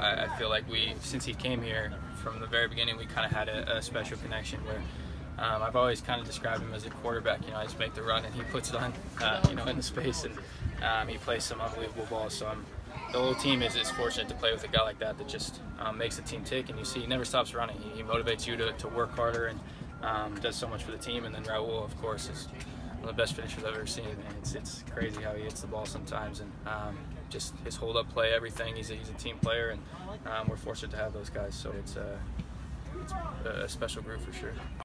I, I feel like we, since he came here, from the very beginning, we kind of had a, a special connection where um, I've always kind of described him as a quarterback. You know, I just make the run and he puts it on, uh, you know, in the space, and um, he plays some unbelievable balls. So I'm, the whole team is, is fortunate to play with a guy like that that just um, makes the team tick. And you see, he never stops running. He, he motivates you to, to work harder and um, does so much for the team. And then Raul, of course, is one of the best finishers I've ever seen. And it's it's crazy how he hits the ball sometimes, and um, just his hold up play, everything. He's a, he's a team player, and um, we're fortunate to have those guys. So it's, uh, it's a special group for sure.